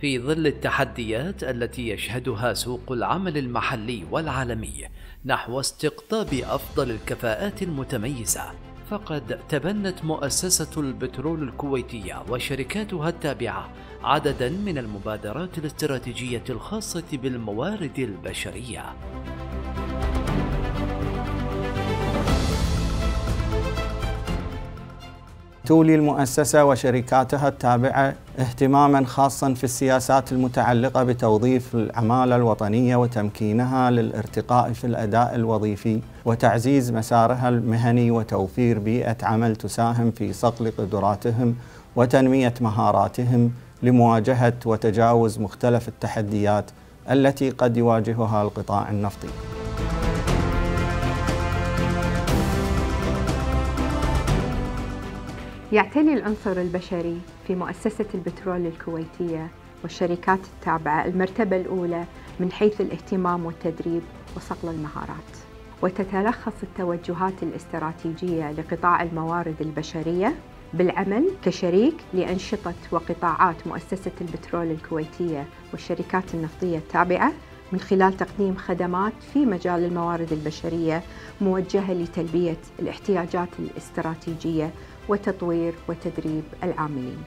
في ظل التحديات التي يشهدها سوق العمل المحلي والعالمي نحو استقطاب أفضل الكفاءات المتميزة فقد تبنت مؤسسة البترول الكويتية وشركاتها التابعة عددا من المبادرات الاستراتيجية الخاصة بالموارد البشرية. تولي المؤسسة وشركاتها التابعة اهتماما خاصا في السياسات المتعلقة بتوظيف العمالة الوطنية وتمكينها للارتقاء في الأداء الوظيفي وتعزيز مسارها المهني وتوفير بيئة عمل تساهم في صقل قدراتهم وتنمية مهاراتهم لمواجهة وتجاوز مختلف التحديات التي قد يواجهها القطاع النفطي. يعتلي العنصر البشري في مؤسسة البترول الكويتية والشركات التابعة المرتبة الأولى من حيث الاهتمام والتدريب وصقل المهارات. وتتلخص التوجهات الاستراتيجية لقطاع الموارد البشرية بالعمل كشريك لأنشطة وقطاعات مؤسسة البترول الكويتية والشركات النفطية التابعة من خلال تقديم خدمات في مجال الموارد البشرية موجهة لتلبية الاحتياجات الاستراتيجية وتطوير وتدريب العاملين.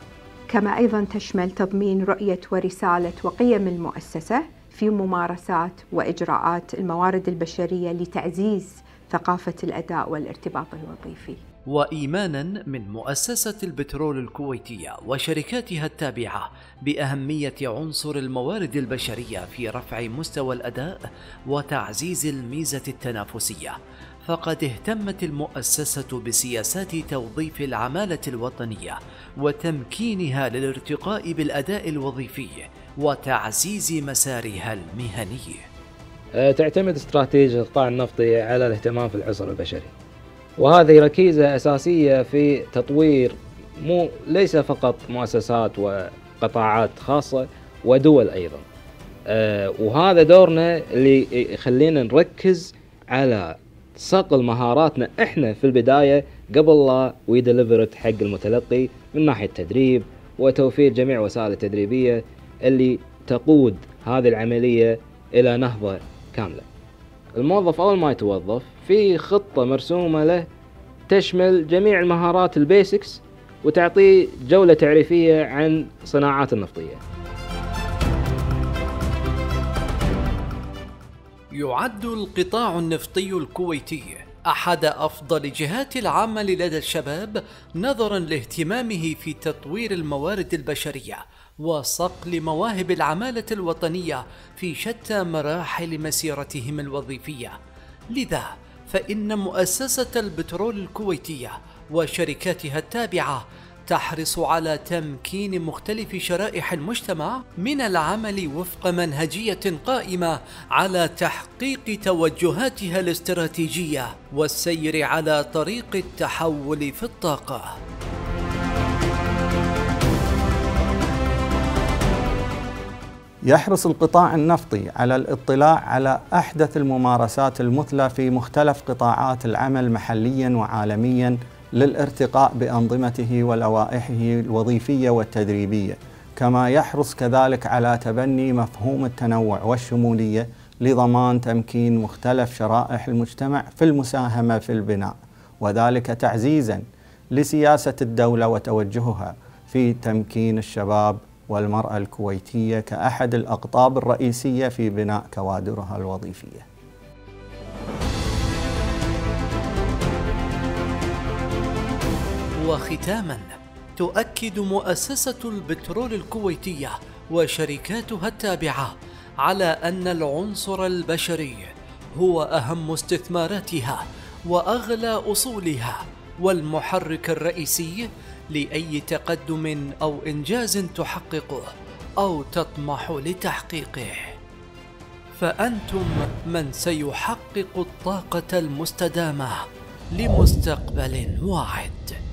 كما أيضا تشمل تضمين رؤية ورسالة وقيم المؤسسة في ممارسات وإجراءات الموارد البشرية لتعزيز ثقافة الأداء والارتباط الوظيفي. وايمانا من مؤسسة البترول الكويتية وشركاتها التابعة بأهمية عنصر الموارد البشرية في رفع مستوى الأداء وتعزيز الميزة التنافسية فقد اهتمت المؤسسة بسياسات توظيف العمالة الوطنية وتمكينها للارتقاء بالأداء الوظيفي وتعزيز مسارها المهني. أه، تعتمد استراتيجية القطاع النفطي على الاهتمام في العنصر البشري. وهذه ركيزة أساسية في تطوير مو ليس فقط مؤسسات وقطاعات خاصة ودول أيضا. أه، وهذا دورنا اللي يخلينا نركز على صقل مهاراتنا إحنا في البداية قبل لا وي حق المتلقي من ناحية تدريب وتوفير جميع وسائل التدريبية اللي تقود هذه العملية إلى نهضة كاملة. الموظف أول ما يتوظف في خطة مرسومة له تشمل جميع المهارات ال basics وتعطيه جولة تعريفية عن صناعات النفطية. يعد القطاع النفطي الكويتي أحد أفضل جهات العمل لدى الشباب نظرا لاهتمامه في تطوير الموارد البشرية وصقل مواهب العمالة الوطنية في شتى مراحل مسيرتهم الوظيفية. لذا فإن مؤسسة البترول الكويتية وشركاتها التابعة تحرص على تمكين مختلف شرائح المجتمع من العمل وفق منهجية قائمة على تحقيق توجهاتها الاستراتيجية والسير على طريق التحول في الطاقة. يحرص القطاع النفطي على الاطلاع على أحدث الممارسات المثلى في مختلف قطاعات العمل محليا وعالميا للارتقاء بأنظمته ولوائحه الوظيفية والتدريبية. كما يحرص كذلك على تبني مفهوم التنوع والشمولية لضمان تمكين مختلف شرائح المجتمع في المساهمة في البناء وذلك تعزيزا لسياسة الدولة وتوجهها في تمكين الشباب والمرأة الكويتية كأحد الأقطاب الرئيسية في بناء كوادرها الوظيفية. وختاما تؤكد مؤسسة البترول الكويتية وشركاتها التابعة على أن العنصر البشري هو أهم استثماراتها وأغلى أصولها والمحرك الرئيسي لأي تقدم أو إنجاز تحققه أو تطمح لتحقيقه. فأنتم من سيحقق الطاقة المستدامة لمستقبل واعد